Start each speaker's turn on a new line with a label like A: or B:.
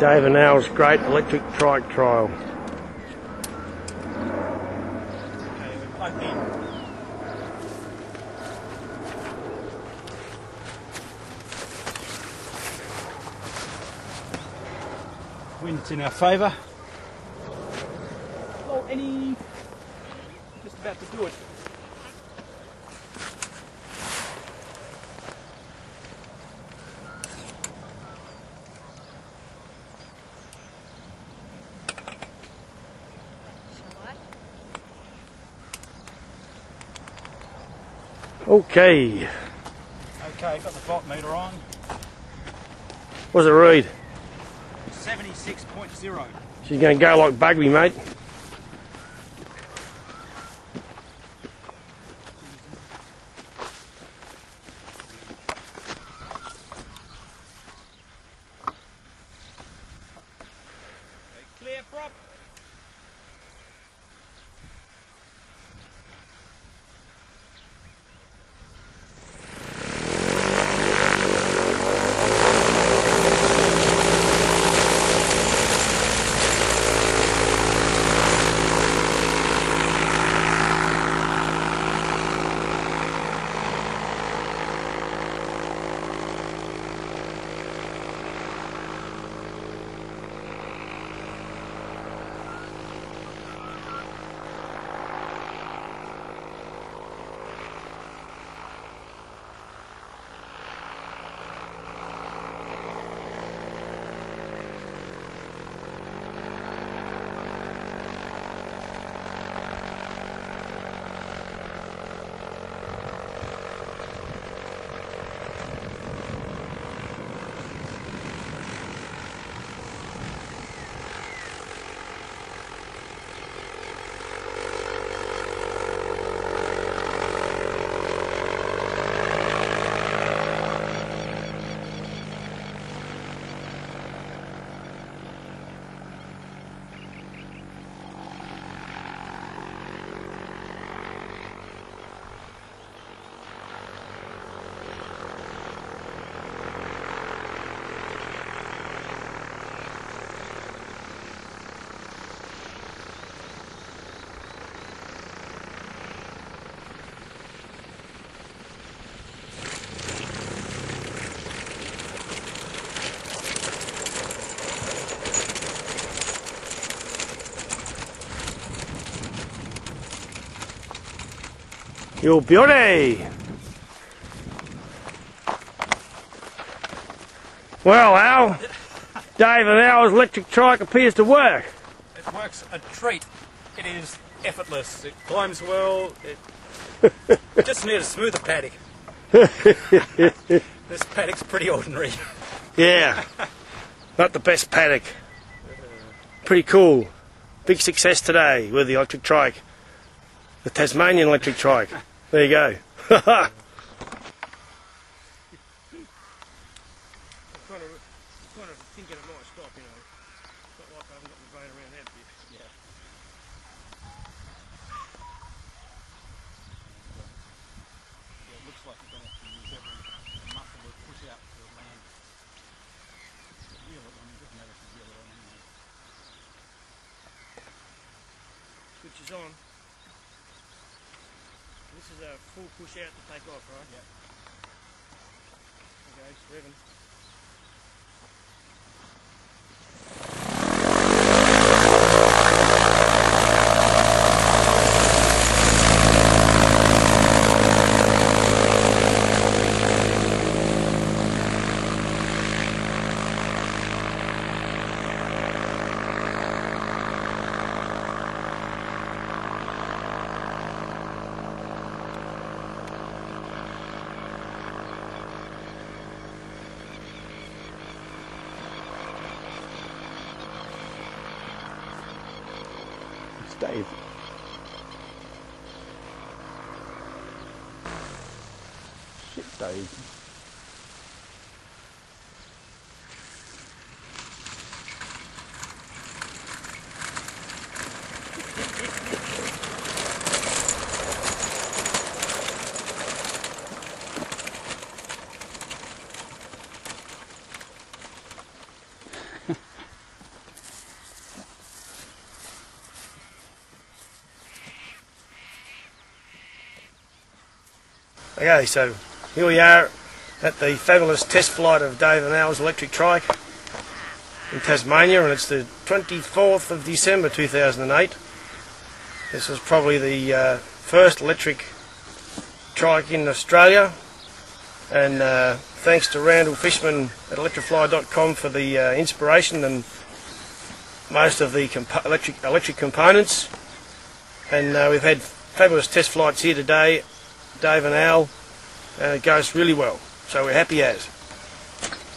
A: Dave and Al's great electric trike trial.
B: Okay, we plug in. Wind's in our favour. Oh, any. Just about to do it.
A: Okay,
B: Okay, got the volt meter on.
A: what's it read?
B: 76.0.
A: She's going to go like Bugby, mate. Your beauty! Well, Al, Dave and Al's electric trike appears to work.
B: It works a treat. It is effortless. It climbs well. It just need a smoother paddock. this paddock's pretty ordinary.
A: Yeah, not the best paddock. Pretty cool. Big success today with the electric trike. The Tasmanian electric trike. There you go. kind of, kind of thinking it might stop, you know. It's not like I haven't got my brain around that bit.
B: Yeah. Yeah, it looks like you're going to have to use every muscle to push out to land. Reel it on, it doesn't matter if you reel it on anyway.
A: Switch is on. This is a full push out to take off, right?
B: Yeah.
A: Okay, it's revving. Dave. Shit, Dave. Okay, so here we are at the fabulous test flight of Dave and Al's electric trike in Tasmania, and it's the 24th of December 2008. This was probably the uh, first electric trike in Australia, and uh, thanks to Randall Fishman at electraflyer.com for the uh, inspiration and most of the electric electric components. And uh, we've had fabulous test flights here today, Dave and Al, and it goes really well. So we're happy as.